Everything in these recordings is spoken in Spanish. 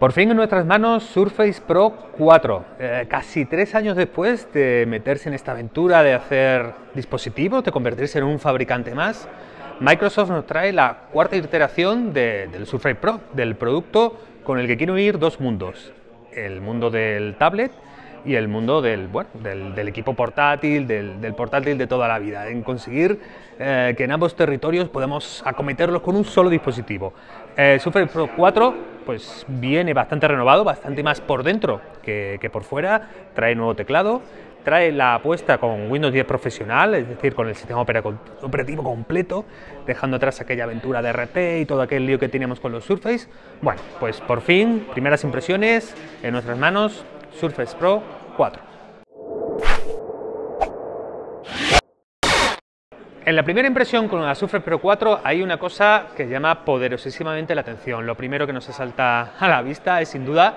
Por fin en nuestras manos Surface Pro 4, eh, casi tres años después de meterse en esta aventura de hacer dispositivos, de convertirse en un fabricante más, Microsoft nos trae la cuarta iteración del Surface Pro, del producto con el que quiere unir dos mundos, el mundo del tablet y el mundo del, bueno, del, equipo portátil, del, portátil de toda la vida, en conseguir eh, que en ambos territorios podamos acometerlos con un solo dispositivo. Eh, Surface Pro 4 pues viene bastante renovado, bastante más por dentro que, que por fuera, trae nuevo teclado, trae la apuesta con Windows 10 profesional, es decir, con el sistema operativo completo, dejando atrás aquella aventura de RT y todo aquel lío que teníamos con los Surface. Bueno, pues por fin, primeras impresiones en nuestras manos, Surface Pro 4. En la primera impresión con la Surface Pro 4 hay una cosa que llama poderosísimamente la atención. Lo primero que nos salta a la vista es sin duda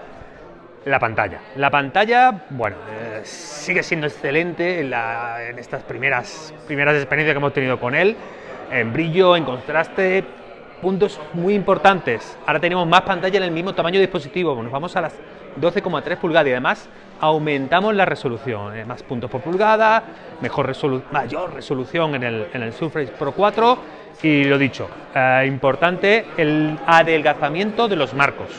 la pantalla. La pantalla, bueno, eh, sigue siendo excelente en, en, estas primeras, primeras experiencias que hemos tenido con él. En brillo, en contraste, puntos muy importantes. Ahora tenemos más pantalla en el mismo tamaño de dispositivo. Nos vamos a las 12,3 pulgadas y además aumentamos la resolución. Eh, más puntos por pulgada, mejor mayor resolución en el, en el, Surface Pro 4 y lo dicho, eh, importante el adelgazamiento de los marcos.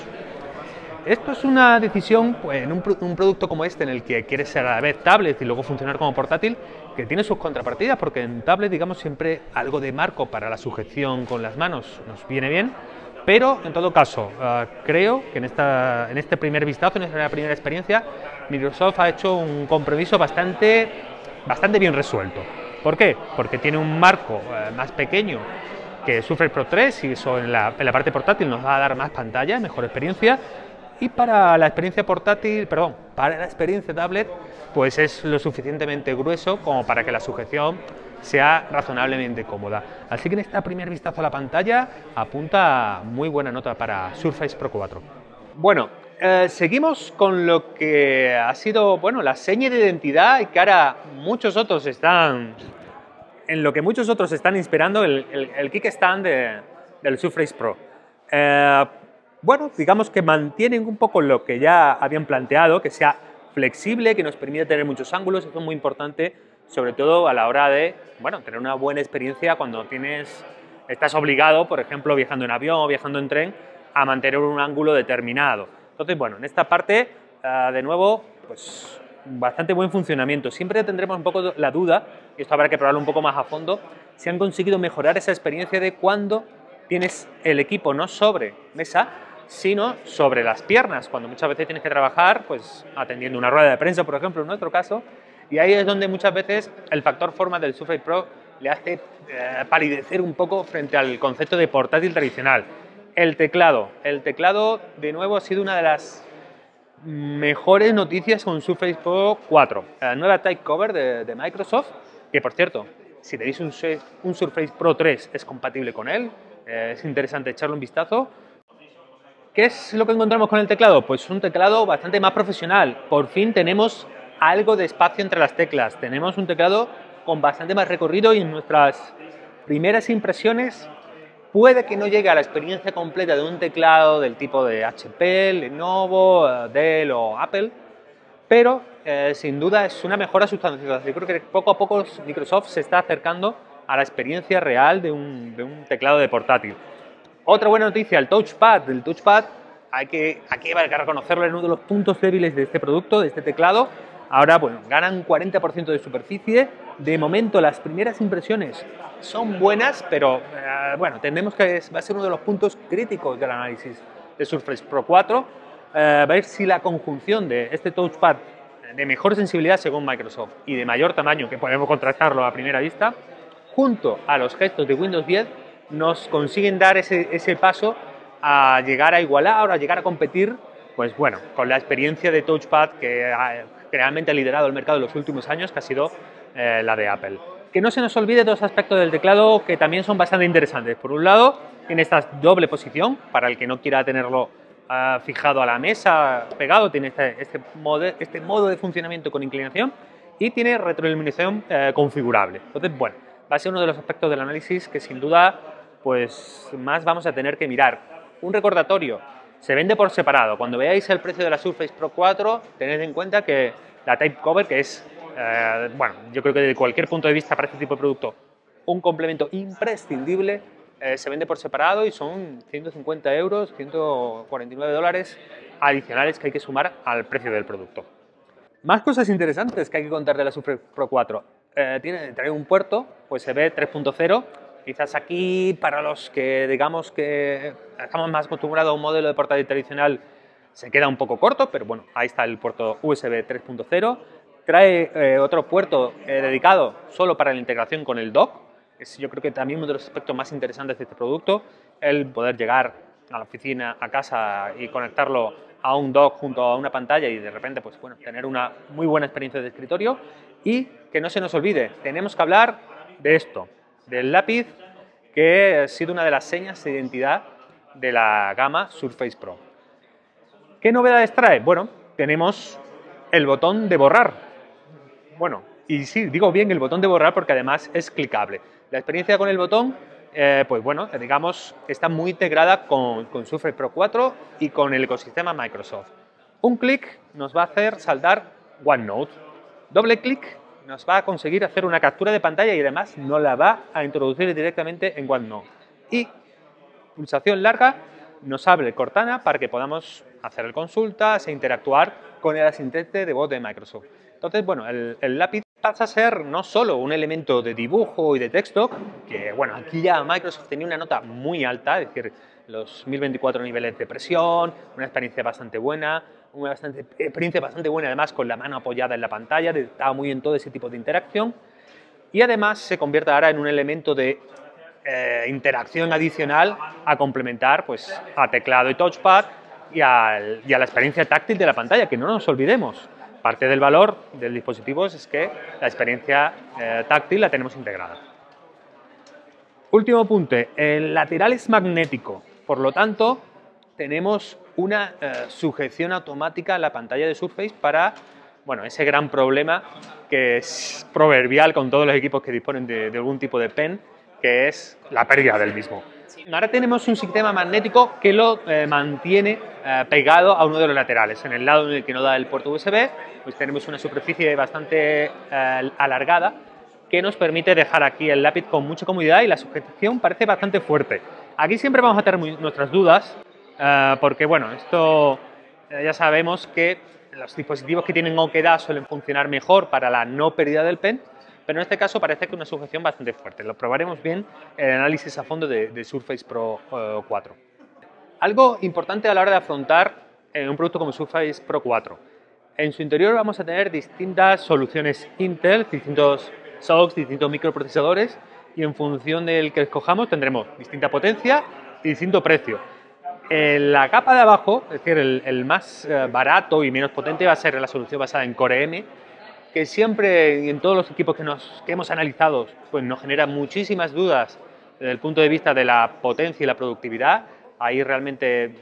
Esto es una decisión pues, en un, un, producto como este en el que quiere ser a la vez tablet y luego funcionar como portátil que tiene sus contrapartidas, porque en tablet, digamos, siempre algo de marco para la sujeción con las manos nos viene bien, pero en todo caso, eh, creo que en, esta, en este primer vistazo, en esta primera experiencia, Microsoft ha hecho un compromiso bastante, bastante bien resuelto. ¿Por qué? Porque tiene un marco eh, más pequeño que Surface Pro 3 y eso en la, en la parte portátil nos va a dar más pantalla, mejor experiencia, y para la experiencia portátil, perdón, para la experiencia tablet, pues es lo suficientemente grueso como para que la sujeción sea razonablemente cómoda. Así que en esta primer vistazo a la pantalla apunta muy buena nota para Surface Pro 4. Bueno, eh, seguimos con lo que ha sido bueno, la seña de identidad y que ahora muchos otros están, en lo que muchos otros están inspirando, el, kickstand del Surface Pro. Eh, bueno, digamos que mantienen un poco lo que ya habían planteado, que sea flexible, que nos permite tener muchos ángulos, eso es muy importante, sobre todo a la hora de, bueno, tener una buena experiencia cuando tienes, estás obligado, por ejemplo, viajando en avión o viajando en tren, a mantener un ángulo determinado. Entonces, bueno, en esta parte, ah, de nuevo, pues bastante buen funcionamiento. Siempre tendremos un poco la duda, y esto habrá que probarlo un poco más a fondo, si han conseguido mejorar esa experiencia de cuando tienes el equipo no sobre mesa, sino sobre las piernas, cuando muchas veces tienes que trabajar, pues atendiendo una rueda de prensa, por ejemplo, en nuestro caso, y ahí es donde muchas veces el factor forma del Surface Pro le hace eh, palidecer un poco frente al concepto de portátil tradicional. El teclado, el teclado de nuevo ha sido una de las mejores noticias con Surface Pro 4, la nueva Type Cover de, Microsoft, que por cierto, si tenéis un, un, Surface Pro 3 es compatible con él, eh, es interesante echarle un vistazo ¿Qué es lo que encontramos con el teclado? Pues un teclado bastante más profesional. Por fin tenemos algo de espacio entre las teclas. Tenemos un teclado con bastante más recorrido y en nuestras primeras impresiones puede que no llegue a la experiencia completa de un teclado del tipo de HP, Lenovo, Dell o Apple, pero eh, sin duda es una mejora sustanciosa. Yo creo que poco a poco Microsoft se está acercando a la experiencia real de un, de un teclado de portátil. Otra buena noticia, el touchpad. El touchpad hay que, aquí hay que reconocerlo, en uno de los puntos débiles de este producto, de este teclado. Ahora, bueno, ganan 40% de superficie. De momento, las primeras impresiones son buenas, pero eh, bueno, tenemos que va a ser uno de los puntos críticos del análisis de Surface Pro 4. Eh, ver si la conjunción de este touchpad de mejor sensibilidad según Microsoft y de mayor tamaño, que podemos contrastarlo a primera vista, junto a los gestos de Windows 10, nos consiguen dar ese, ese paso a llegar a igualar a llegar a competir, pues bueno, con la experiencia de touchpad que realmente ha liderado el mercado en los últimos años, que ha sido eh, la de Apple. Que no se nos olvide dos aspectos del teclado que también son bastante interesantes. Por un lado, tiene esta doble posición, para el que no quiera tenerlo uh, fijado a la mesa, pegado, tiene este, este, modo, este modo de funcionamiento con inclinación y tiene retroiluminación uh, configurable. Entonces, bueno, va a ser uno de los aspectos del análisis que sin duda pues más vamos a tener que mirar. Un recordatorio, Se vende por separado. Cuando veáis el precio de la Surface Pro 4, tened en cuenta que la Type Cover, que es, eh, bueno, yo creo que desde cualquier punto de vista para este tipo de producto, un complemento imprescindible, eh, se vende por separado y son 150 euros, 149 dólares adicionales que hay que sumar al precio del producto. Más cosas interesantes que hay que contar de la Surface Pro 4. Eh, tiene, trae un puerto USB 3.0 Quizás aquí, para los que digamos que estamos más acostumbrados a un modelo de portátil tradicional, se queda un poco corto, pero bueno, ahí está el puerto USB 3.0. Trae eh, otro puerto eh, dedicado solo para la integración con el dock. Es yo creo que también uno de los aspectos más interesantes de este producto, el poder llegar a la oficina, a casa y conectarlo a un dock junto a una pantalla y de repente pues bueno, tener una muy buena experiencia de escritorio y que no se nos olvide, tenemos que hablar de esto, del lápiz que ha sido una de las señas de identidad de la gama Surface Pro. ¿Qué novedades trae? Bueno, tenemos el botón de borrar. Bueno, y sí, digo bien el botón de borrar porque además es clicable. La experiencia con el botón, eh, pues bueno, digamos, está muy integrada con, con Surface Pro 4 y con el ecosistema Microsoft. Un clic nos va a hacer saltar OneNote. Doble clic nos va a conseguir hacer una captura de pantalla y además nos la va a introducir directamente en OneNote. Y pulsación larga nos abre Cortana para que podamos hacer consultas e interactuar con el asistente de voz de Microsoft. Entonces, bueno, el, el, lápiz pasa a ser no solo un elemento de dibujo y de texto, que bueno, aquí ya Microsoft tenía una nota muy alta, es decir, los 1024 niveles de presión, una experiencia bastante buena, una bastante, bastante buena además con la mano apoyada en la pantalla, estaba muy bien todo ese tipo de interacción y además se convierte ahora en un elemento de eh, interacción adicional a complementar pues, a teclado y touchpad y, a la experiencia táctil de la pantalla, que no nos olvidemos. Parte del valor del dispositivo es que la experiencia eh, táctil la tenemos integrada. Último punto, el lateral es magnético, por lo tanto tenemos una eh, sujeción automática a la pantalla de Surface para bueno, ese gran problema que es proverbial con todos los equipos que disponen de, algún tipo de pen, que es la pérdida del mismo. Ahora tenemos un sistema magnético que lo eh, mantiene eh, pegado a uno de los laterales. En el lado en el que no da el puerto USB, pues tenemos una superficie bastante alargada que nos permite dejar aquí el lápiz con mucha comodidad y la sujeción parece bastante fuerte. Aquí siempre vamos a tener nuestras dudas Ah, porque bueno, esto eh, ya sabemos que los dispositivos que tienen oquedad suelen funcionar mejor para la no pérdida del pen, pero en este caso parece que una sujeción bastante fuerte. Lo probaremos bien en el análisis a fondo de, Surface Pro 4. Eh, Algo importante a la hora de afrontar eh, un producto como Surface Pro 4. En su interior vamos a tener distintas soluciones Intel, distintos SOCs, distintos microprocesadores y en función del que escojamos tendremos distinta potencia y distinto precio. En la capa de abajo, es decir, el, más eh, barato y menos potente va a ser la solución basada en Core M, que siempre en todos los equipos que, nos, que hemos analizado pues nos genera muchísimas dudas desde el punto de vista de la potencia y la productividad. Ahí realmente eh,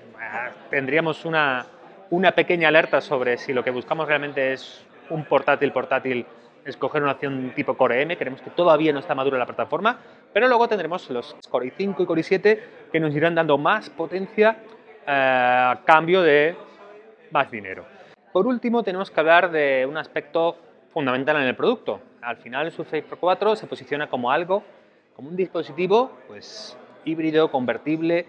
tendríamos una, una pequeña alerta sobre si lo que buscamos realmente es un portátil portátil escoger una opción tipo Core M, creemos que todavía no está madura la plataforma, pero luego tendremos los Core i5 y Core i7 que nos irán dando más potencia eh, a cambio de más dinero. Por último, tenemos que hablar de un aspecto fundamental en el producto. Al final, el Surface Pro 4 se posiciona como algo, como un dispositivo pues, híbrido, convertible,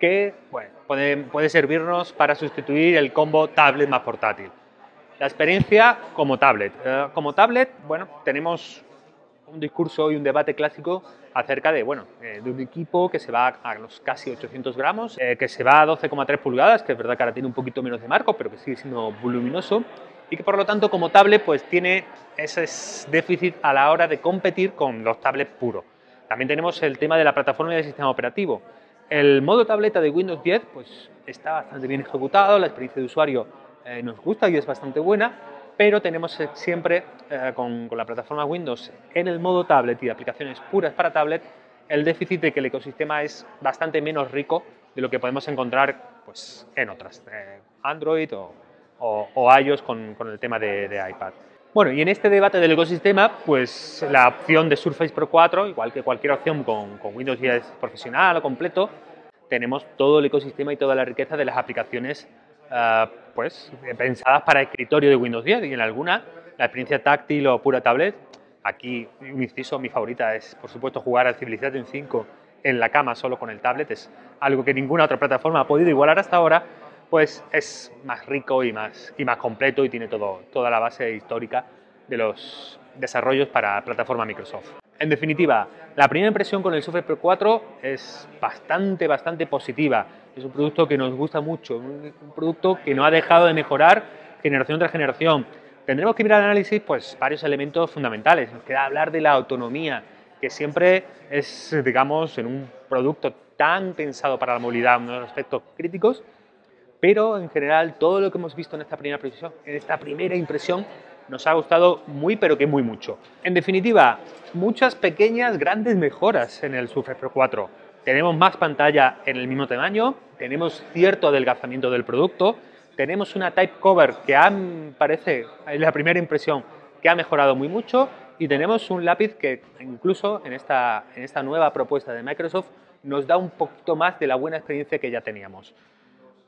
que puede, puede servirnos para sustituir el combo tablet más portátil. La experiencia como tablet. Eh, como tablet, bueno, tenemos un discurso y un debate clásico acerca de, bueno, eh, de un equipo que se va a los casi 800 gramos, eh, que se va a 12,3 pulgadas, que es verdad que ahora tiene un poquito menos de marco, pero que sigue siendo voluminoso, y que por lo tanto como tablet pues tiene ese déficit a la hora de competir con los tablets puros. También tenemos el tema de la plataforma y del sistema operativo. El modo tableta de Windows 10 pues está bastante bien ejecutado, la experiencia de usuario eh, nos gusta y es bastante buena, pero tenemos eh, siempre eh, con, la plataforma Windows en el modo tablet y aplicaciones puras para tablet el déficit de que el ecosistema es bastante menos rico de lo que podemos encontrar pues, en otras, Android o, iOS con, el tema de, iPad. Bueno, y en este debate del ecosistema, pues la opción de Surface Pro 4, igual que cualquier opción con, con Windows 10 profesional o completo, tenemos todo el ecosistema y toda la riqueza de las aplicaciones ah, pues, pensadas para escritorio de Windows 10 y en alguna la experiencia táctil o pura tablet. Aquí, un inciso, mi favorita es, por supuesto, jugar al Civilization 5 en la cama solo con el tablet. Es algo que ninguna otra plataforma ha podido igualar hasta ahora, pues es más rico y más, y más completo y tiene todo, toda la base histórica de los desarrollos para plataforma Microsoft. En definitiva, la primera impresión con el Surface Pro 4 es bastante, bastante positiva. Es un producto que nos gusta mucho, un producto que no ha dejado de mejorar generación tras generación. Tendremos que mirar al análisis pues, varios elementos fundamentales. Nos queda hablar de la autonomía, que siempre es, digamos, en un producto tan pensado para la movilidad, uno de los aspectos críticos, pero en general todo lo que hemos visto en esta primera impresión, en esta primera impresión nos ha gustado muy, pero que muy mucho. En definitiva, muchas pequeñas, grandes mejoras en el Surface Pro 4. Tenemos más pantalla en el mismo tamaño, tenemos cierto adelgazamiento del producto, tenemos una type cover que parece, es la primera impresión, que ha mejorado muy mucho y tenemos un lápiz que incluso en esta, en esta nueva propuesta de Microsoft nos da un poquito más de la buena experiencia que ya teníamos.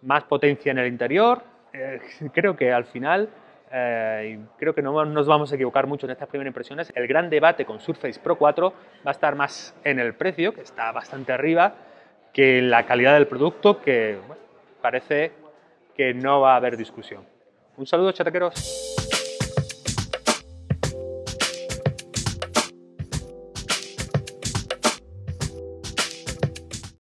Más potencia en el interior, eh, creo que al final eh, creo que no nos vamos a equivocar mucho en estas primeras impresiones. El gran debate con Surface Pro 4 va a estar más en el precio, que está bastante arriba, que en la calidad del producto, que parece que no va a haber discusión. Un saludo, chataqueros.